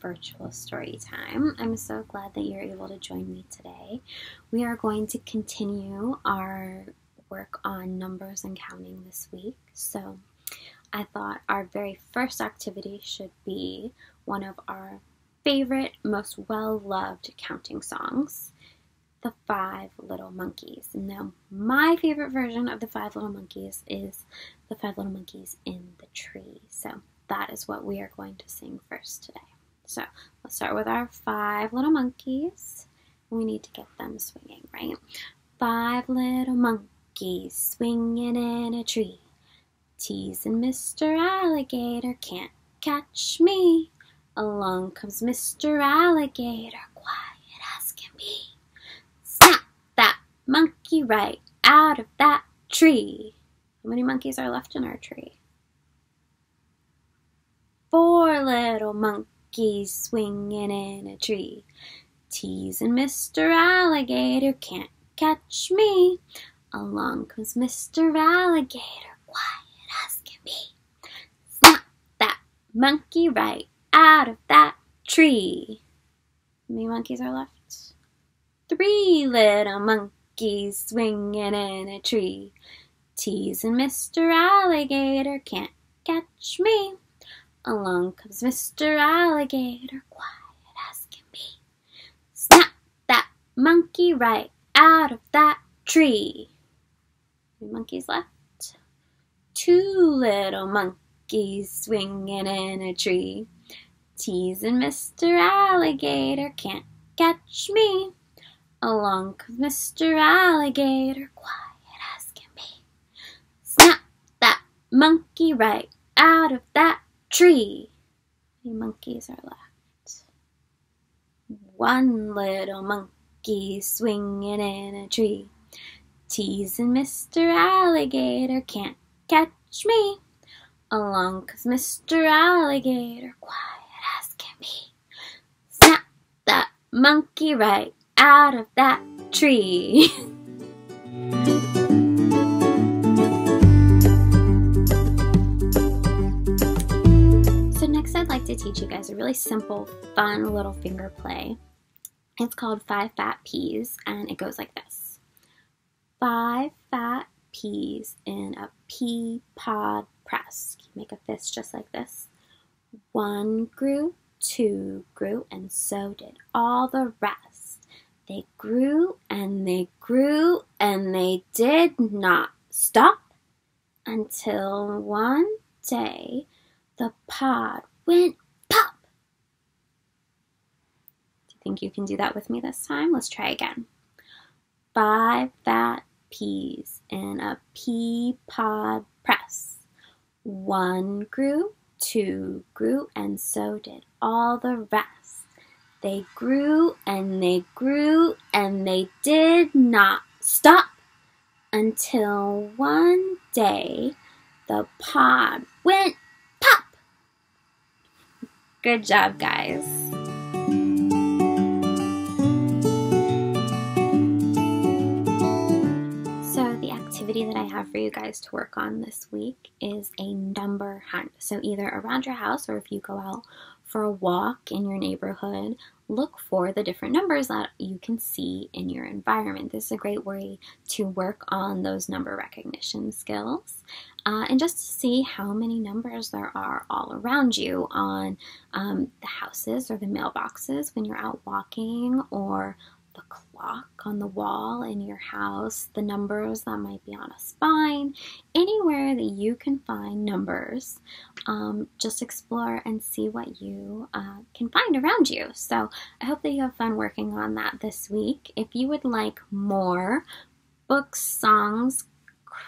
virtual story time. I'm so glad that you're able to join me today. We are going to continue our work on numbers and counting this week. So I thought our very first activity should be one of our favorite, most well loved counting songs, The Five Little Monkeys. Now, my favorite version of The Five Little Monkeys is The Five Little Monkeys in the Tree. Is what we are going to sing first today. So let's start with our five little monkeys. We need to get them swinging, right? Five little monkeys swinging in a tree. Teasing Mr. Alligator can't catch me. Along comes Mr. Alligator, quiet as can be. Snap that monkey right out of that tree. How many monkeys are left in our tree? Little monkeys swinging in a tree. Teasing Mr. Alligator can't catch me. Along comes Mr. Alligator, quiet as can be. Snap that monkey right out of that tree. How many monkeys are left? Three little monkeys swinging in a tree. Teasing Mr. Alligator can't catch me. Along comes Mr. Alligator, quiet as can be. Snap that monkey right out of that tree. Three monkeys left. Two little monkeys swinging in a tree. Teasing Mr. Alligator, can't catch me. Along comes Mr. Alligator, quiet as can be. Snap that monkey right out of that tree. How monkeys are left? One little monkey swinging in a tree. Teasing Mr. Alligator, can't catch me. Along comes Mr. Alligator, quiet as can be. Snap that monkey right out of that tree. teach you guys a really simple, fun little finger play. It's called Five Fat Peas, and it goes like this. Five fat peas in a pea pod press. You make a fist just like this. One grew, two grew, and so did all the rest. They grew and they grew and they did not stop until one day the pod went pop. Do you think you can do that with me this time? Let's try again. Five fat peas in a pea pod press. One grew, two grew, and so did all the rest. They grew and they grew and they did not stop until one day the pod went pop. Good job, guys. Activity that I have for you guys to work on this week is a number hunt. So, either around your house or if you go out for a walk in your neighborhood, look for the different numbers that you can see in your environment. This is a great way to work on those number recognition skills uh, and just to see how many numbers there are all around you on um, the houses or the mailboxes when you're out walking or the clock on the wall in your house, the numbers that might be on a spine, anywhere that you can find numbers, um, just explore and see what you uh, can find around you. So I hope that you have fun working on that this week. If you would like more books, songs,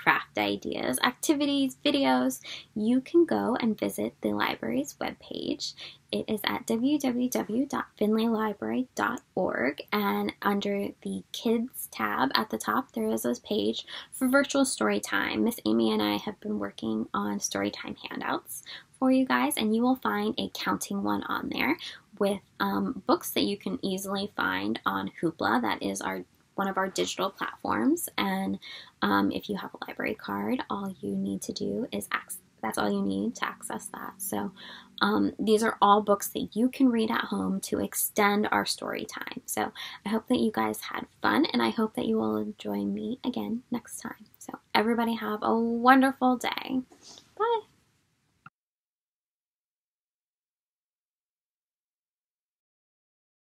craft ideas, activities, videos, you can go and visit the library's webpage. It is at www.findlaylibrary.org and under the Kids tab at the top, there is a page for virtual story time. Miss Amy and I have been working on story time handouts for you guys, and you will find a counting one on there with um, books that you can easily find on Hoopla. That is our one of our digital platforms. And um, if you have a library card, all you need to do is that's all you need to access that. So um, these are all books that you can read at home to extend our story time. So I hope that you guys had fun and I hope that you will join me again next time. So everybody have a wonderful day. Bye.